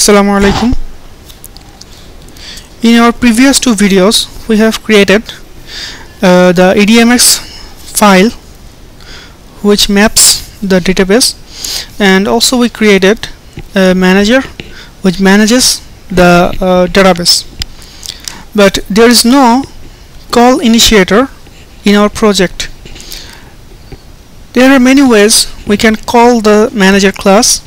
Assalamu alaikum. In our previous two videos we have created uh, the EDMX file which maps the database. And also we created a manager which manages the uh, database. But there is no call initiator in our project. There are many ways we can call the manager class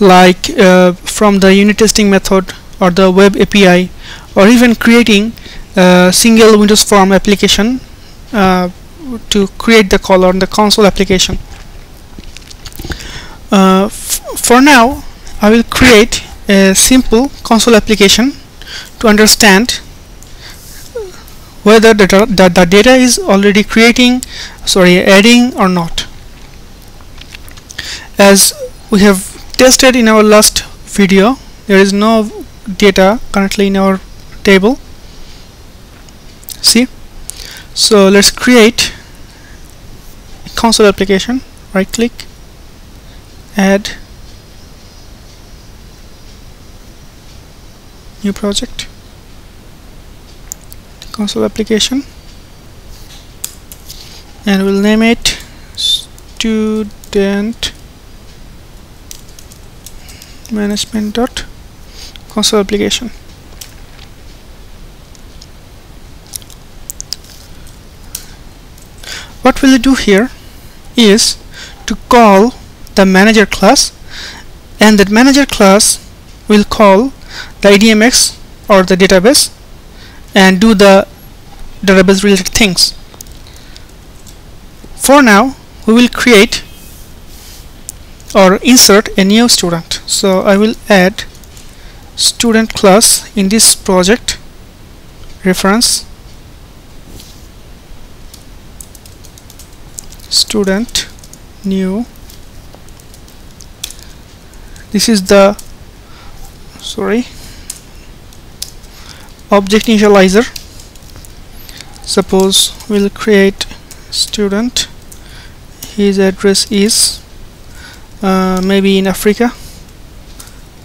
like uh, from the unit testing method or the web API or even creating a single Windows Form application uh, to create the call on the console application. Uh, for now I will create a simple console application to understand whether the, the, the data is already creating sorry adding or not. As we have tested in our last video. There is no data currently in our table. See? So let's create a console application. Right click add new project. Console application. And we'll name it student management dot console application. What we'll do here is to call the manager class and that manager class will call the EDMX or the database and do the database related things. For now we will create or insert a new student. So I will add student class in this project. Reference. Student new. This is the sorry object initializer. Suppose we'll create student. His address is uh, maybe in Africa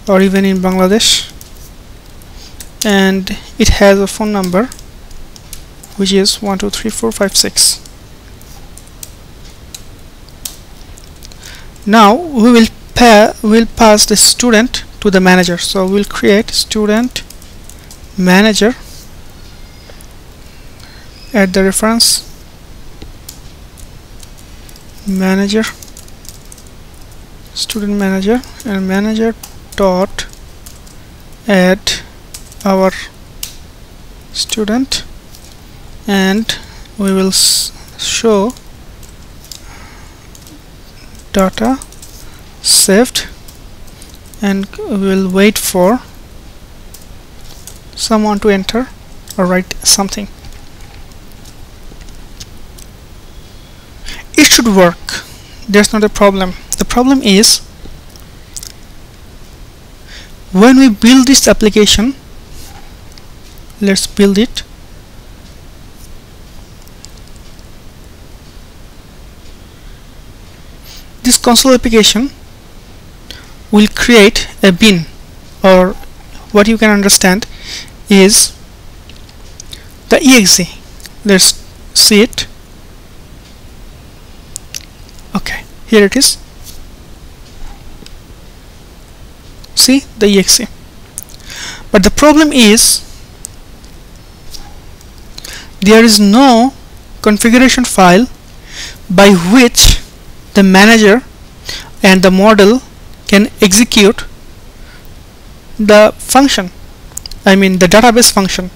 or even in Bangladesh. And it has a phone number which is 123456 now we will pa will pass the student to the manager. So we'll create student manager at the reference manager student manager and manager dot add our student and we will show data saved and we will wait for someone to enter or write something. It should work. There's not a problem problem is when we build this application let's build it. This console application will create a bin or what you can understand is the exe. Let's see it. Okay here it is the exe but the problem is there is no configuration file by which the manager and the model can execute the function I mean the database function.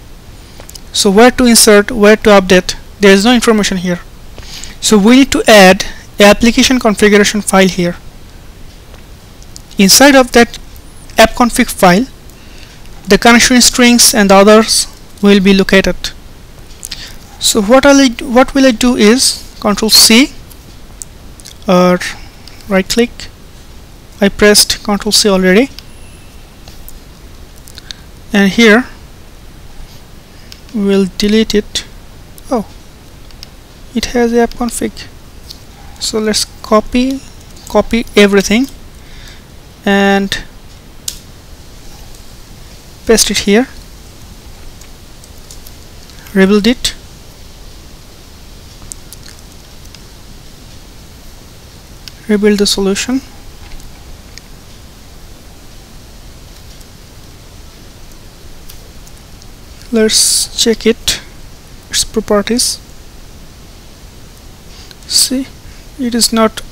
So where to insert where to update there is no information here. So we need to add application configuration file here. Inside of that app config file. The connection strings and others will be located. So what I'll what will I do is control C or right click. I pressed control C already. And here we'll delete it. Oh it has app config. So let's copy copy everything. And paste it here. Rebuild it rebuild the solution. Let's check it. Its properties. See it is not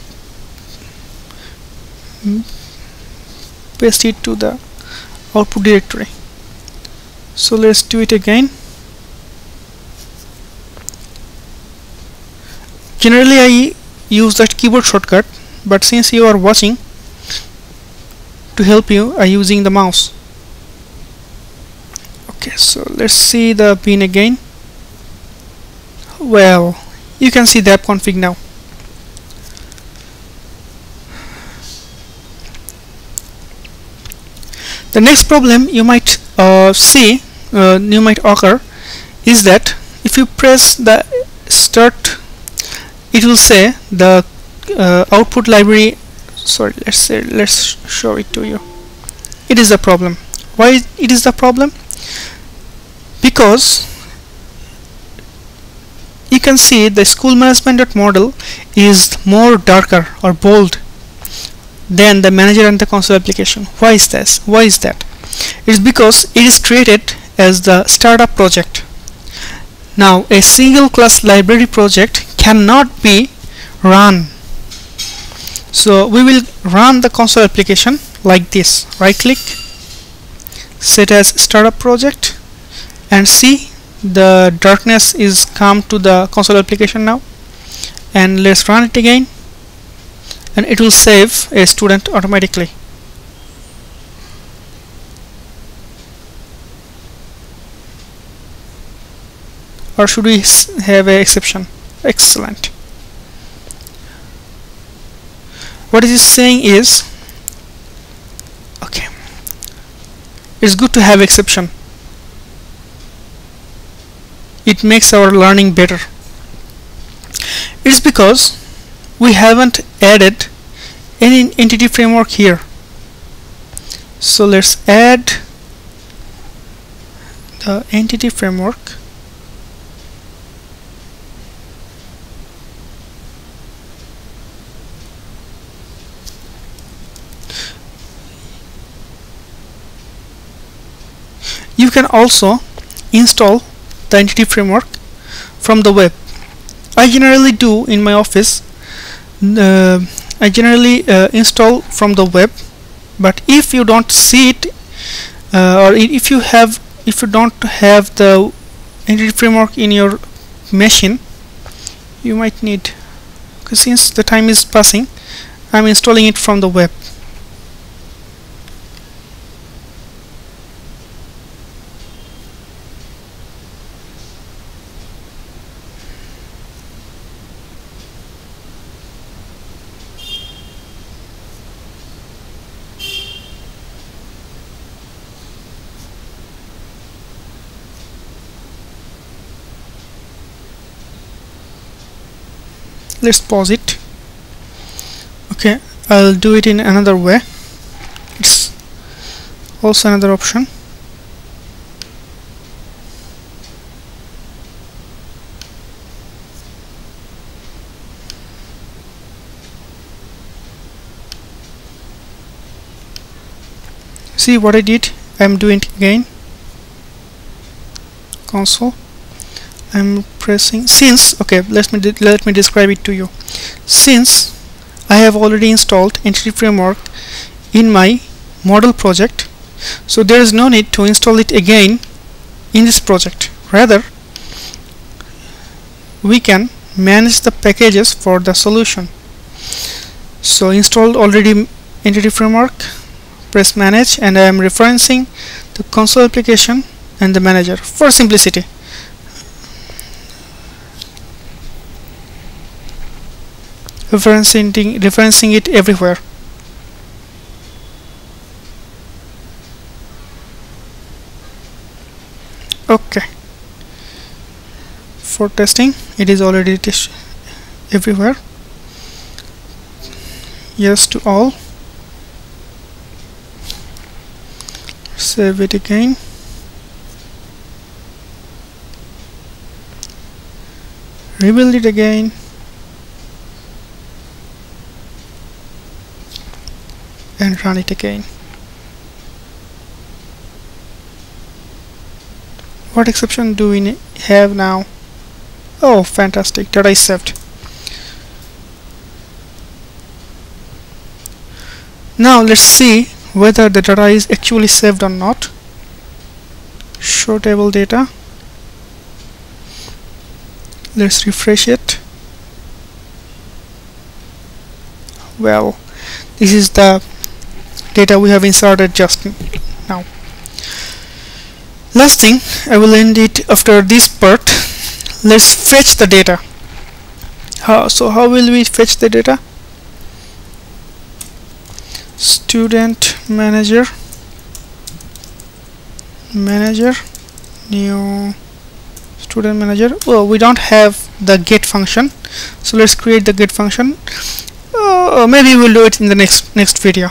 paste it to the output directory so let's do it again. Generally I use that keyboard shortcut but since you are watching to help you I using the mouse. Okay so let's see the bin again. Well you can see the app config now. The next problem you might uh, see uh, you might occur is that if you press the start it will say the uh, output library sorry let's say let's show it to you. It is the problem. Why it is the problem? Because you can see the school management model is more darker or bold than the manager and the console application. Why is this? Why is that? It's because it is created as the startup project. Now a single class library project cannot be run. So we will run the console application like this. Right click set as startup project and see the darkness is come to the console application now. And let's run it again. And it will save a student automatically or should we have an exception? Excellent. What it is saying is okay it's good to have exception. It makes our learning better. It's because we haven't added any entity framework here. So let's add the entity framework you can also install the entity framework from the web. I generally do in my office. Uh, I generally uh, install from the web but if you don't see it uh, or if you have if you don't have the entity framework in your machine you might need since the time is passing I'm installing it from the web let's pause it. Okay I'll do it in another way. It's also another option. See what I did? I'm doing it again. Console I'm pressing since okay let me let me describe it to you. Since I have already installed entity framework in my model project so there is no need to install it again in this project. Rather we can manage the packages for the solution. So installed already entity framework press manage and I am referencing the console application and the manager. For simplicity referencing, referencing it everywhere. Okay. For testing, it is already everywhere. Yes to all. Save it again. rebuild it again and run it again. What exception do we have now? Oh fantastic data is saved. Now let's see whether the data is actually saved or not. Show table data. Let's refresh it. Well this is the data we have inserted just now. Last thing I will end it after this part. Let's fetch the data. So how will we fetch the data? Student manager. Manager. New student manager. Well we don't have the get function. So let's create the get function. Uh, maybe we'll do it in the next next video